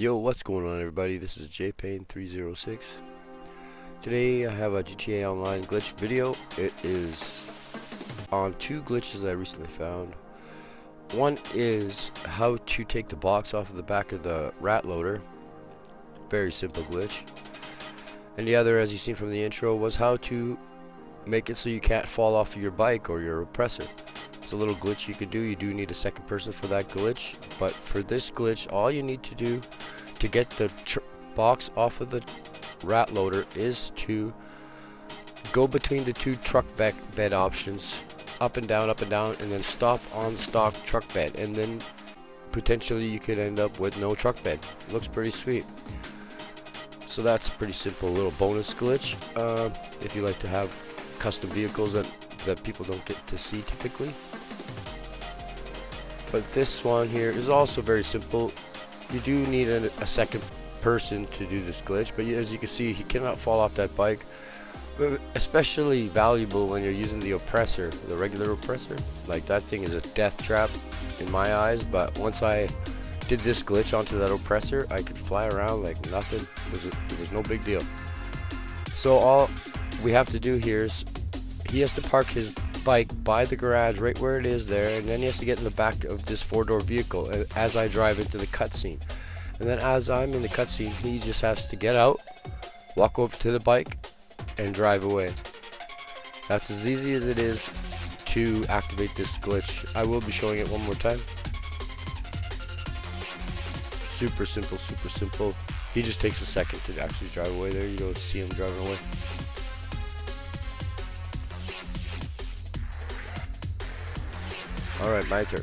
Yo, what's going on everybody? This is jpain306. Today I have a GTA Online glitch video. It is on two glitches I recently found. One is how to take the box off of the back of the rat loader. Very simple glitch. And the other, as you seen from the intro, was how to make it so you can't fall off of your bike or your oppressor. It's a little glitch you can do. You do need a second person for that glitch. But for this glitch, all you need to do to get the box off of the rat loader is to go between the two truck bed, options up and down up and down and then stop on stock truck bed. And then potentially you could end up with no truck bed. Looks pretty sweet. So that's a pretty simple little bonus glitch. Uh, if you like to have custom vehicles that that people don't get to see typically. But this one here is also very simple you do need a, a second person to do this glitch but as you can see he cannot fall off that bike. But especially valuable when you're using the oppressor the regular oppressor. Like that thing is a death trap in my eyes but once I did this glitch onto that oppressor I could fly around like nothing. It was, it was no big deal. So all we have to do here is he has to park his bike by the garage right where it is there and then he has to get in the back of this four-door vehicle as I drive into the cutscene. And then as I'm in the cutscene he just has to get out walk over to the bike and drive away. That's as easy as it is to activate this glitch. I will be showing it one more time. Super simple super simple. He just takes a second to actually drive away. There you go. See him driving away Alright, my turn.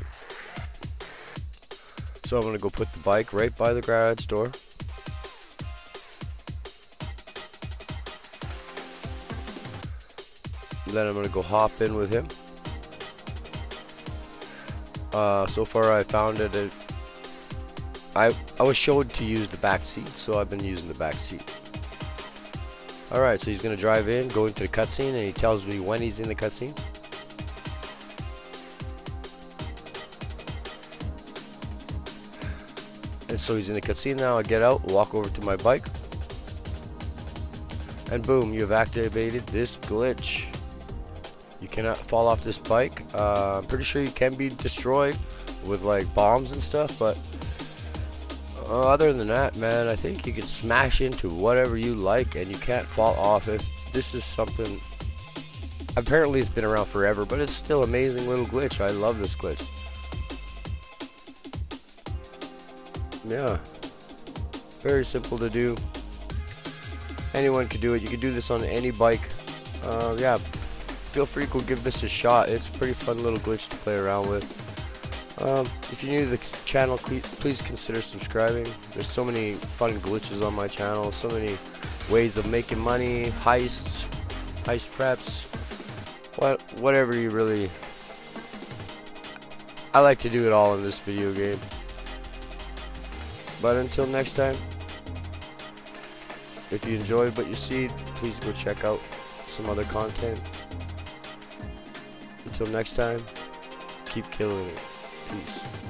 So I'm going to go put the bike right by the garage door. Then I'm to go hop in with him. Uh, so far I found it, it I, I was showed to use the back seat, so I've been using the back seat. Alright, so he's to drive in, go into the cutscene, and he tells me when he's in the cutscene. And so he's in the cutscene now. I get out, walk over to my bike. And boom, you have activated this glitch. You cannot fall off this bike. Uh, I'm pretty sure you can be destroyed with like bombs and stuff, but uh, other than that, man, I think you can smash into whatever you like and you can't fall off it. This is something, apparently it's been around forever, but it's still amazing little glitch. I love this glitch. Yeah. Very simple to do. Anyone could do it. You can do this on any bike. Uh, yeah. Feel free to give this a shot. It's a pretty fun little glitch to play around with. Um, if you're new to the channel please consider subscribing. There's so many fun glitches on my channel so many ways of making money heists heist preps what whatever you really I like to do it all in this video game but until next time, if you enjoyed what you see, please go check out some other content. Until next time, keep killing it. Peace.